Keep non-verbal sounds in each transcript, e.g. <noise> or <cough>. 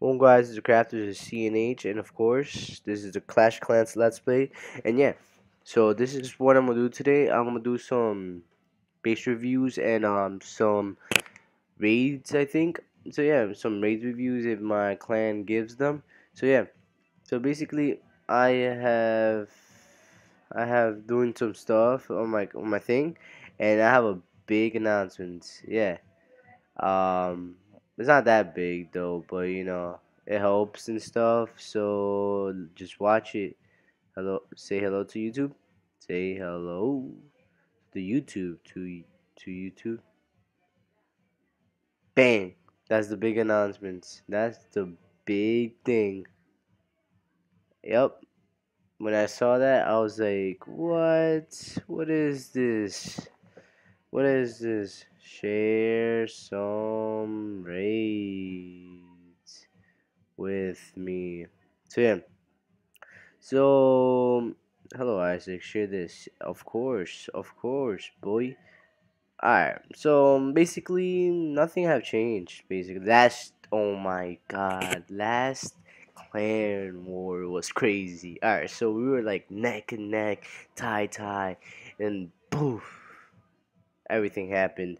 Well guys, this is the crafters of CNH and of course this is the Clash Clans Let's Play and yeah so this is what I'm gonna do today. I'm gonna do some base reviews and um some raids I think. So yeah, some raid reviews if my clan gives them. So yeah. So basically I have I have doing some stuff on my on my thing and I have a big announcement. Yeah. Um it's not that big though, but you know, it helps and stuff. So just watch it. Hello, say hello to YouTube. Say hello to YouTube to to YouTube. Bang! That's the big announcement. That's the big thing. Yep. When I saw that, I was like, "What? What is this? What is this?" Share some raids with me. So yeah. So hello Isaac, share this. Of course, of course, boy. Alright, so basically nothing have changed. Basically, last oh my god, last clan war was crazy. Alright, so we were like neck and neck, tie tie, and poof, everything happened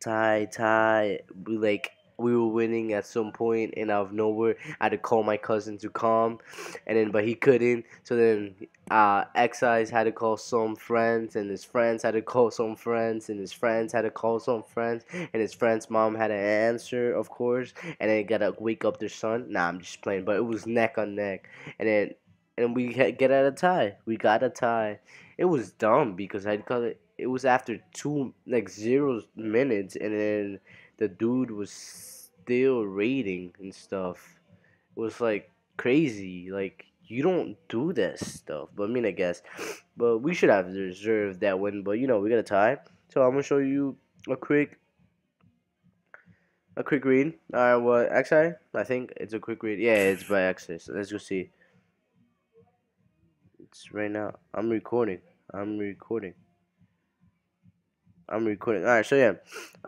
tie tie. We like we were winning at some point and out of nowhere I had to call my cousin to come and then but he couldn't. So then uh Excise had to call some friends and his friends had to call some friends and his friends had to call some friends and his friend's mom had to answer of course and then gotta wake up their son. Nah I'm just playing but it was neck on neck. And then and we get at a tie. We got a tie. It was dumb because I'd call it it was after two like zero minutes and then the dude was still raiding and stuff. It was like crazy. Like you don't do that stuff. But i mean i guess. But we should have deserved that win but you know we got a tie. So i'm gonna show you a quick a quick read. Uh what actually i think it's a quick read. Yeah it's by access so let's go see. It's right now. I'm recording. I'm recording I'm recording. Alright, so yeah.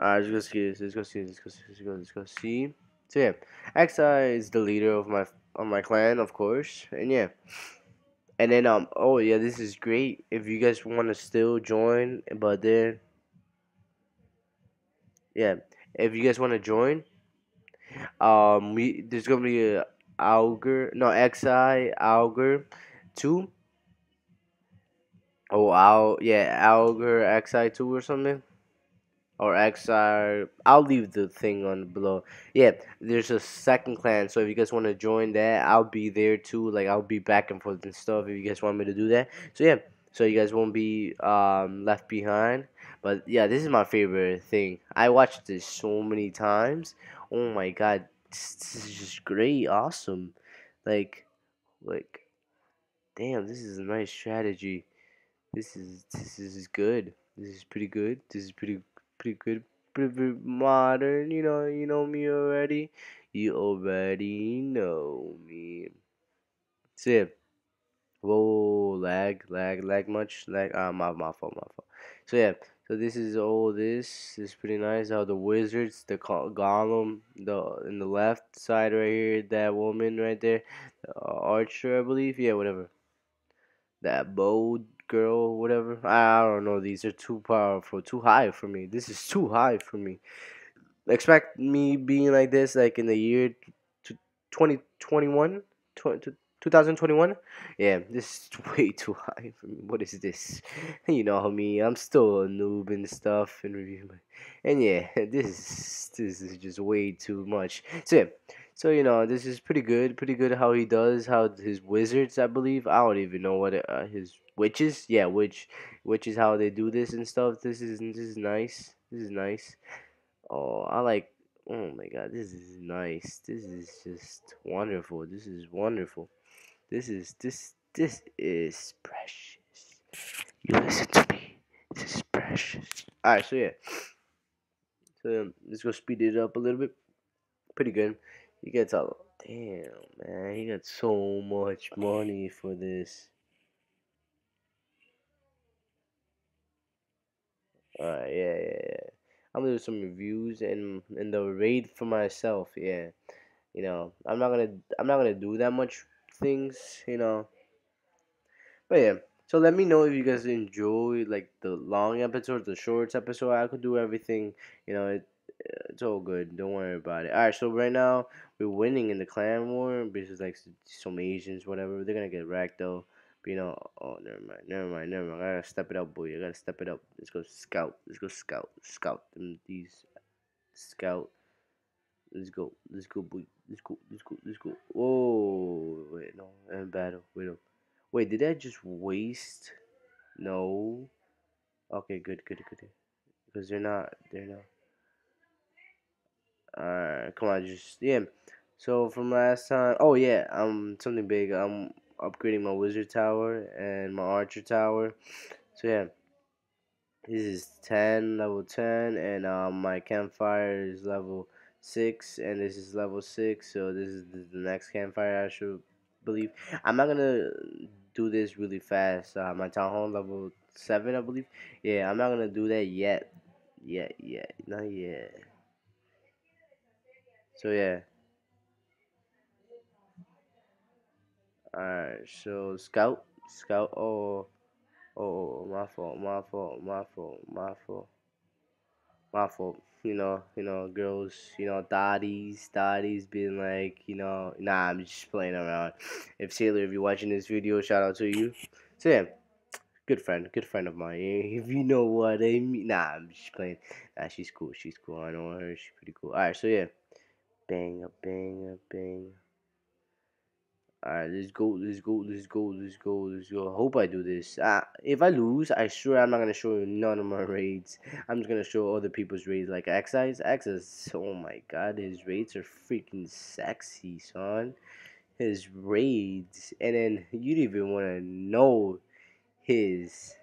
Alright, let's go see this. Let's go see this. Let's go, let's go, let's go see. So yeah. Xi is the leader of my of my clan, of course. And yeah. And then um oh yeah, this is great. If you guys wanna still join, but then yeah. If you guys wanna join, um we there's gonna be a Auger no Xi Auger two Oh, I'll yeah, Auger XI2 or something, or XI. I'll leave the thing on below. Yeah, there's a second clan, so if you guys want to join that, I'll be there too. Like I'll be back and forth and stuff if you guys want me to do that. So yeah, so you guys won't be um left behind. But yeah, this is my favorite thing. I watched this so many times. Oh my god, this is just great, awesome. Like, like, damn, this is a nice strategy. This is this is good. This is pretty good. This is pretty pretty good. Pretty, pretty modern. You know you know me already. You already know me. So. Whoa, lag, lag, lag much, lag. Ah, my my fault, my fault. So yeah. So this is all this. this is pretty nice. How the wizards, the golem, the in the left side right here, that woman right there, the archer, I believe. Yeah, whatever. That bow girl, whatever. I don't know. These are too powerful, too high for me. This is <laughs> too high for me. Expect me being like this, like in the year 2021, 2021. Yeah, this is <laughs> way too high for me. What is this? <laughs> You know me. I'm still a noob and stuff and review. And yeah, this is this is just way too much. So yeah. So you know, this is pretty good, pretty good how he does, how his wizards, I believe. I don't even know what uh, his witches, yeah, which, which is how they do this and stuff. This is this is nice. This is nice. Oh, I like. Oh my god, this is nice. This is just wonderful. This is wonderful. This is this this is precious. You listen to me. This is precious. Alright, so yeah. So um, let's go speed it up a little bit. Pretty good. He gets a damn man. He got so much money for this. Alright, yeah, yeah, yeah. I'm gonna do some reviews and and the raid for myself. Yeah, you know, I'm not gonna I'm not gonna do that much things, you know. But yeah, so let me know if you guys enjoy like the long episodes, the shorts episode. I could do everything, you know. It, it's all good. Don't worry about it. All right, so right now we're winning in the clan war. Because like some Asians, whatever, they're gonna get wrecked though. You know, oh never mind, never mind, never mind. I gotta step it up, boy. I gotta step it up. Let's go scout. Let's go scout. Scout them. These scout. Let's go. Let's go, boy. Let's go. Let's go. Let's go. Oh wait, no, I'm battle. Wait, no. Wait, did I just waste? No. Okay, good, good, good. Because they're not. They're not. Alright, come on, just yeah. So from last time, oh yeah, um, something big. I'm upgrading my wizard tower and my archer tower. So yeah, this is 10, level 10, and um, my campfire is level 6, and this is level 6, so this is the next campfire I should believe. I'm not gonna do this really fast. Uh, my town hall level 7, I believe. Yeah, I'm not gonna do that yet. Yet, yet, not yet. So yeah. Alright, so scout, scout. Oh, oh, my fault, my fault, my fault, my fault, my fault. You know, you know, girls, you know, daddies, daddies being like, you know, nah, I'm just playing around. If Sailor, if you're watching this video, shout out to you. So yeah, good friend, good friend of mine. <laughs> If you know what I mean, nah, I'm just playing. Nah, she's cool, she's cool. I know her, she's pretty cool. Alright, so yeah. Bang, bang, bang. Alright, let's go, let's go, let's go, let's go, let's go. I hope I do this. Uh, if I lose, I swear I'm not gonna show you none of my <laughs> raids. I'm just gonna show other people's raids like Xeyes. Xeyes, oh my god, his raids are freaking sexy, son. His raids, and then you don't even wanna know his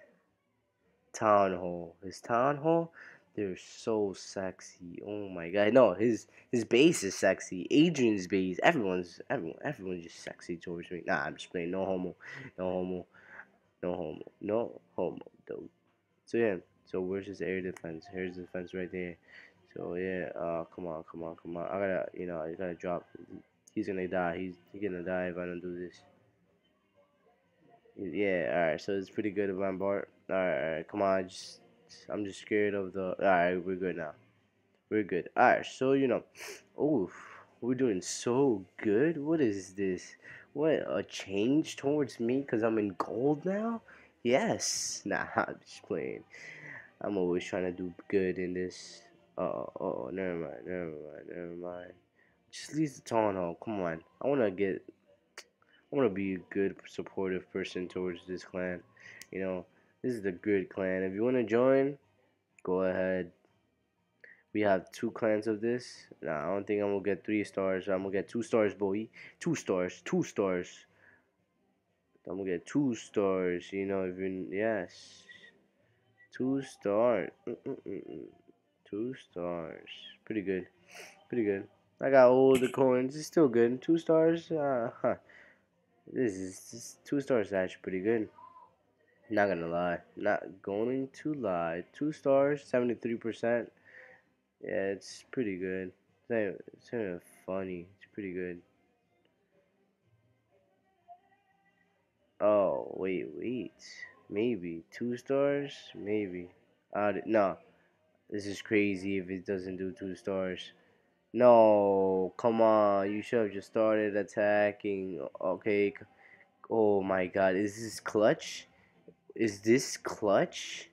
town hall. His town hall they're so sexy. Oh my god. No, his his base is sexy. Adrian's base. Everyone's everyone everyone's just sexy towards me. Nah, I'm just playing. No homo. No homo. No homo. No homo though. So yeah. So where's his air defense? Here's the defense right there. So yeah, uh come on, come on, come on. I gotta you know, I gotta drop he's gonna die. He's, he's gonna die if I don't do this. Yeah, alright, so it's pretty good I'm Bart. Alright, alright, come on, just I'm just scared of the. Alright, we're good now. We're good. Alright, so you know. Oh, we're doing so good. What is this? What a change towards me because I'm in gold now? Yes. <laughs> Nah, I'm just playing. I'm always trying to do good in this. Oh, oh, never mind, never mind, never mind. Just leave the town hall. Come on. I want to get. I want to be a good, supportive person towards this clan. You know, this is the good clan. If you want to join, go ahead. We have two clans of this. Nah, I don't think I'm gonna get three stars. I'm gonna get two stars, boy. Two stars. Two stars. I'm gonna get two stars. You know, even yes, two stars. Mm -mm -mm two stars. Pretty good. Pretty good. I got all the coins. It's still good. Two stars. Uh, huh. <laughs> This is two stars. Actually, pretty good. Not gonna lie. Not going to lie. Two stars, 73%. Yeah, it's pretty good. It's not even funny. It's pretty good. Oh, wait, wait. Maybe. Two stars? Maybe. Uh, no. This is crazy if it doesn't do two stars. No, come on. You should have just started attacking. Okay. Oh my god. Is this clutch? Is this clutch?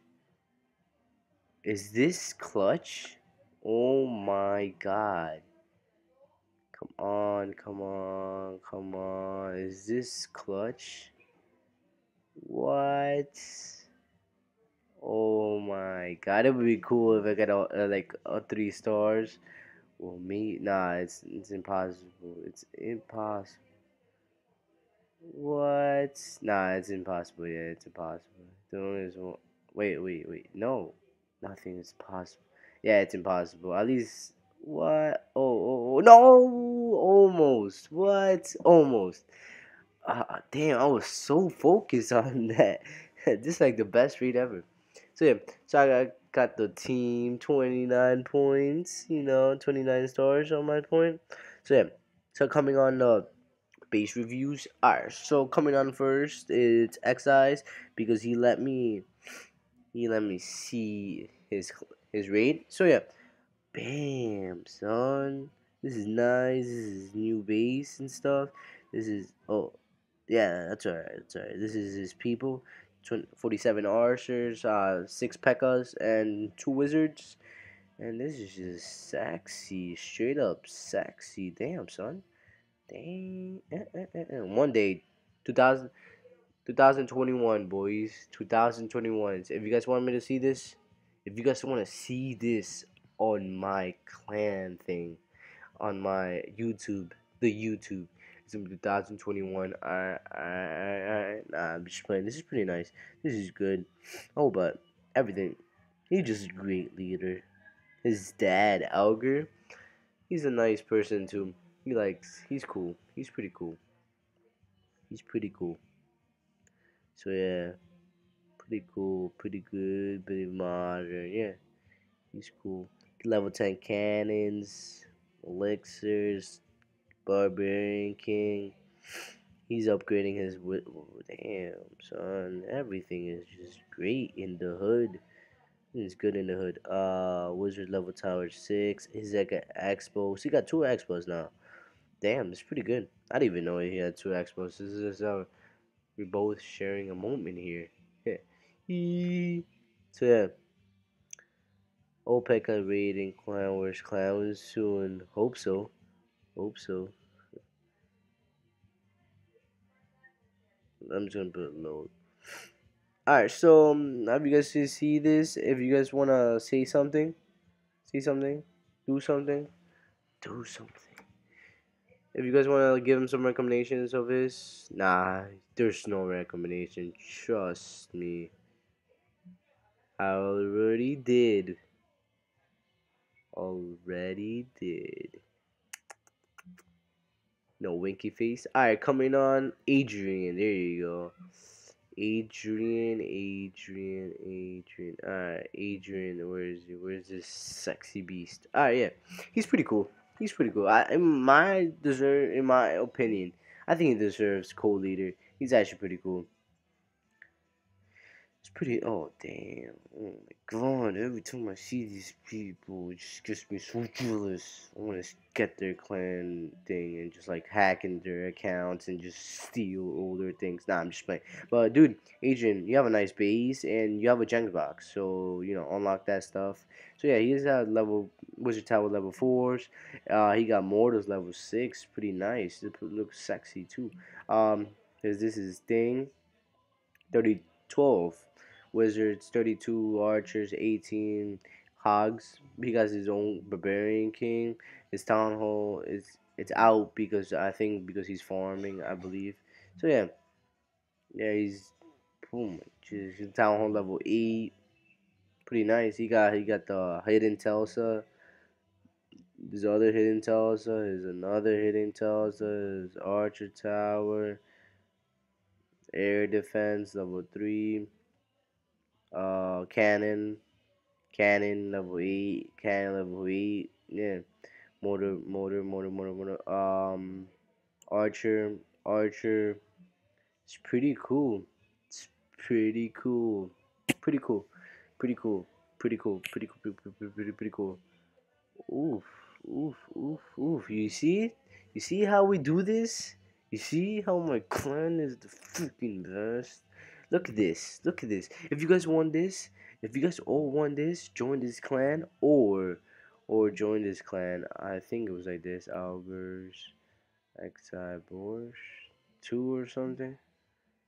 Is this clutch? Oh my god. Come on, come on, come on. Is this clutch? What? Oh my god, it would be cool if I got a, uh, like a three stars. Well, me, nah, it's it's impossible. It's impossible. What? Nah, it's impossible. Yeah, it's impossible. The only is one. Wait, wait, wait. No, nothing is possible. Yeah, it's impossible. At least what? Oh, oh, oh no! Almost. What? Almost. Uh, damn, I was so focused <laughs> on that. <laughs> this is like the best read ever. So yeah, so I got, got the team 29 points. You know, 29 stars on my point. So yeah. So coming on the base reviews. Alright, so coming on first, it's X-Eyes because he let me he let me see his his raid. So yeah, bam, son. This is nice. This is new base and stuff. This is oh yeah, that's alright. That's alright. This is his people. 20, 47 archers, uh, six pekkas, and two wizards. And this is just sexy, straight up sexy. Damn, son. Dang. Eh, eh, eh, One day, 2000, 2021, boys. 2021. If you guys want me to see this, if you guys want to see this on my clan thing, on my YouTube, the YouTube, it's in 2021. I, I, I, nah, I'm just playing. This is pretty nice. This is good. Oh, but everything. He's just a great leader. His dad, Alger, he's a nice person too. He likes. He's cool. He's pretty cool. He's pretty cool. So yeah, pretty cool, pretty good, pretty modern. Yeah, he's cool. Level ten cannons, elixirs, barbarian king. He's upgrading his. Damn, son, everything is just great in the hood. He's good in the hood. Uh, wizard level tower six. He's like an expo. So he got two expos now. Damn, it's pretty good. I didn't even know he had two expos. This is uh, we're both sharing a moment here. Yeah. <laughs> so yeah. OPEC Clan Wars Clan Wars soon. Hope so. Hope so. I'm just gonna put note. Alright, so um, have you guys see this? If you guys wanna say something, say something, do something, do something. If you guys wanna give him some recommendations of his, nah, there's no recommendation. Trust me. I already did. Already did. No winky face. Alright, coming on Adrian. There you go. Adrian, Adrian, Adrian. Alright, Adrian, where is he? Where's this sexy beast? Alright, yeah. He's pretty cool. He's pretty cool. I in my deserve in my opinion, I think he deserves co-leader. He's actually pretty cool. It's pretty. Oh damn! Oh my god! Every time I see these people, it just gets me so jealous. I want to get their clan thing and just like hack into their accounts and just steal all their things. Nah, I'm just playing. But dude, Adrian, you have a nice base and you have a Jenga box, so you know unlock that stuff. So yeah, he's at level Wizard Tower level fours. Uh, he got Mortars level six. Pretty nice. It looks sexy too. Um, cause this is thing. 30, 12 wizards, 32 archers, 18 hogs. He got his own barbarian king. His town hall is it's out because I think because he's farming, I believe. So yeah, yeah, he's boom. His town hall level eight, pretty nice. He got he got the hidden Telsa. There's other hidden Telsa. There's another hidden Telsa. There's Archer Tower. Air defense level three uh, cannon, cannon level eight, cannon level eight, yeah, motor, motor, motor, motor, motor, um, archer, archer. It's pretty cool. It's pretty cool. Pretty cool. Pretty cool. Pretty cool. Pretty cool. Pretty, pretty, pretty, pretty cool. Oof, oof, oof, oof. You see? You see how we do this? You see how my clan is the freaking best? Look at this. Look at this. If you guys want this, if you guys all want this, join this clan or or join this clan. I think it was like this. Albers, Xi Borscht, two or something.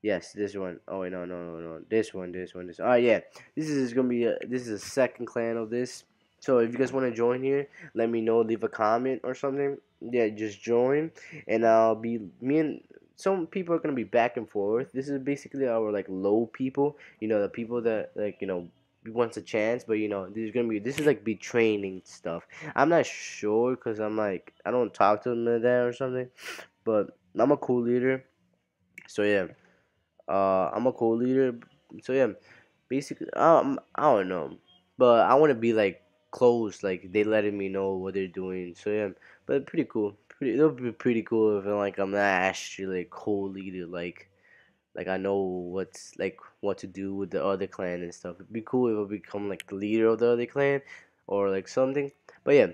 Yes, this one. Oh wait, no, no, no, no. This one, this one, this. Oh yeah, this is gonna be a. This is a second clan of this. So if you guys want to join here, let me know. Leave a comment or something. Yeah, just join, and I'll be me and some people are gonna be back and forth. This is basically our like low people. You know, the people that like you know wants a chance, but you know, there's gonna be this is like be training stuff. I'm not sure because I'm like I don't talk to them there or something, but I'm a cool leader. So yeah, uh, I'm a cool leader. So yeah, basically, um, I don't know, but I want to be like close, like they letting me know what they're doing. So yeah, but pretty cool, pretty. It'll be pretty cool if like I'm not actually like co-leader. Like, like I know what's like what to do with the other clan and stuff. It'd be cool if I become like the leader of the other clan, or like something. But yeah.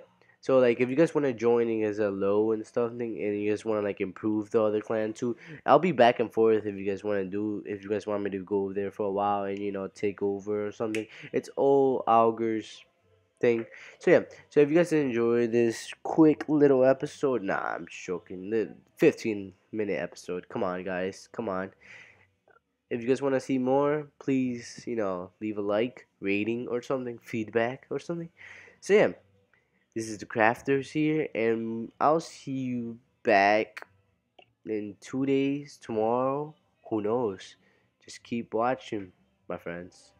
So like if you guys want to join as a low and stuff and you guys want to like improve the other clan too, I'll be back and forth if you guys want to do if you guys want me to go there for a while and you know take over or something. It's all augurs thing. So yeah, so if you guys enjoy this quick little episode, nah, I'm joking. The 15 minute episode. Come on, guys, come on. If you guys want to see more, please, you know, leave a like, rating, or something, feedback, or something. So yeah, this is the Crafters here, and I'll see you back in two days, tomorrow. Who knows? Just keep watching, my friends.